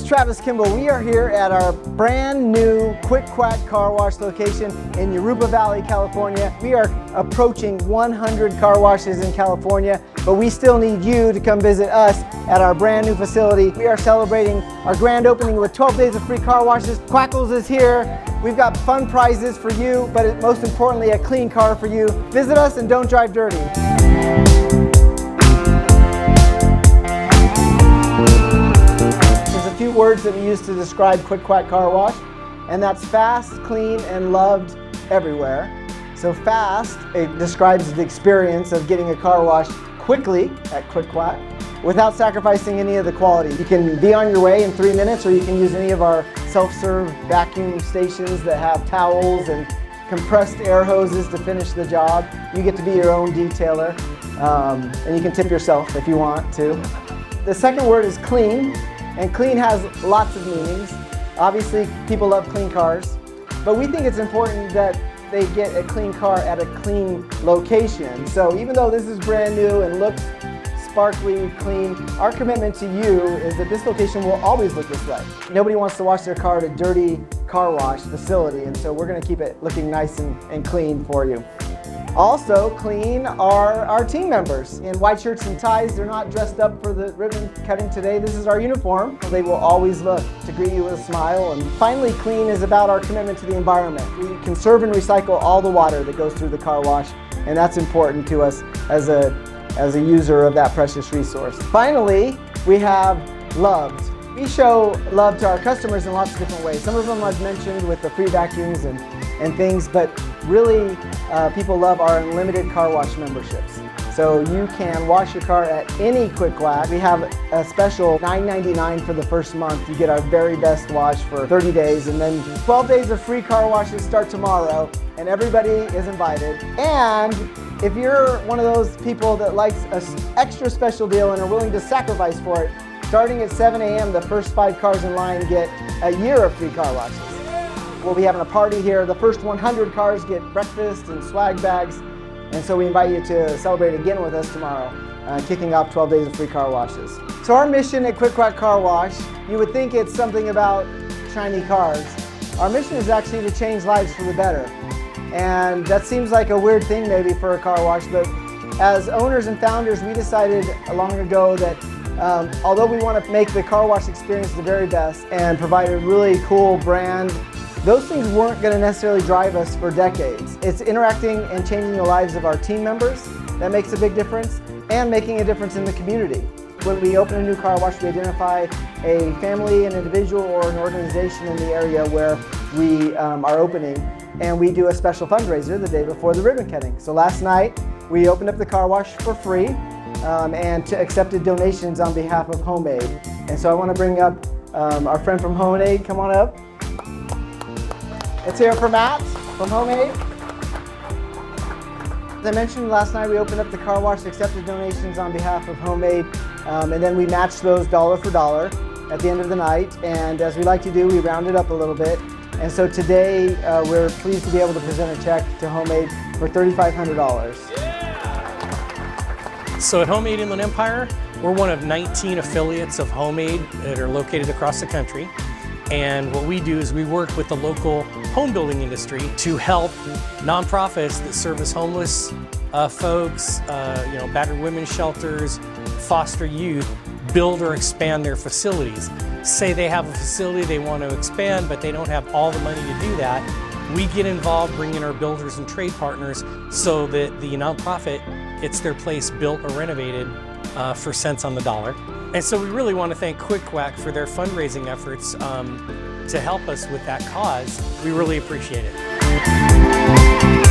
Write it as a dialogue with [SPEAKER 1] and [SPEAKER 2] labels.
[SPEAKER 1] is Travis Kimball. We are here at our brand new Quick Quack Car Wash location in Jurupa Valley, California. We are approaching 100 car washes in California, but we still need you to come visit us at our brand new facility. We are celebrating our grand opening with 12 days of free car washes. Quackles is here. We've got fun prizes for you, but most importantly, a clean car for you. Visit us and don't drive dirty. That we use to describe Quick Quack Car Wash, and that's fast, clean, and loved everywhere. So fast, it describes the experience of getting a car wash quickly at Quick Quack without sacrificing any of the quality. You can be on your way in three minutes or you can use any of our self-serve vacuum stations that have towels and compressed air hoses to finish the job. You get to be your own detailer um, and you can tip yourself if you want to. The second word is clean. And clean has lots of meanings. Obviously, people love clean cars, but we think it's important that they get a clean car at a clean location. So even though this is brand new and looks sparkly, clean, our commitment to you is that this location will always look this way. Nobody wants to wash their car at a dirty car wash facility, and so we're gonna keep it looking nice and, and clean for you. Also clean are our team members in white shirts and ties. They're not dressed up for the ribbon cutting today. This is our uniform. They will always look to greet you with a smile. And finally, clean is about our commitment to the environment. We conserve and recycle all the water that goes through the car wash, and that's important to us as a, as a user of that precious resource. Finally, we have loved. We show love to our customers in lots of different ways. Some of them I've mentioned with the free vacuums and, and things, but really uh, people love our unlimited car wash memberships. So you can wash your car at any Quick Quack. We have a special $9.99 for the first month. You get our very best wash for 30 days and then 12 days of free car washes start tomorrow and everybody is invited. And if you're one of those people that likes an extra special deal and are willing to sacrifice for it, starting at 7 a.m. the first five cars in line get a year of free car washes. We'll be having a party here. The first 100 cars get breakfast and swag bags. And so we invite you to celebrate again with us tomorrow, uh, kicking off 12 days of free car washes. So our mission at Quick Quack Car Wash, you would think it's something about shiny cars. Our mission is actually to change lives for the better. And that seems like a weird thing maybe for a car wash, but as owners and founders, we decided a long ago that um, although we want to make the car wash experience the very best and provide a really cool brand those things weren't going to necessarily drive us for decades. It's interacting and changing the lives of our team members that makes a big difference and making a difference in the community. When we open a new car wash, we identify a family, an individual, or an organization in the area where we um, are opening, and we do a special fundraiser the day before the ribbon cutting. So last night, we opened up the car wash for free um, and accepted donations on behalf of HomeAid. And so I want to bring up um, our friend from HomeAid. Come on up. Let's hear it for Matt from HomeAid. As I mentioned last night, we opened up the car wash, accepted donations on behalf of HomeAid, um, and then we matched those dollar for dollar at the end of the night. And as we like to do, we rounded up a little bit. And so today, uh, we're pleased to be able to present a check to HomeAid for $3,500.
[SPEAKER 2] So at HomeAid Inland Empire, we're one of 19 affiliates of HomeAid that are located across the country. And what we do is we work with the local home building industry to help nonprofits that service homeless uh, folks, uh, you know, battered women's shelters, foster youth, build or expand their facilities. Say they have a facility they want to expand, but they don't have all the money to do that. We get involved, bring in our builders and trade partners so that the nonprofit gets their place built or renovated uh, for cents on the dollar. And so we really want to thank Quick Quack for their fundraising efforts um, to help us with that cause. We really appreciate it.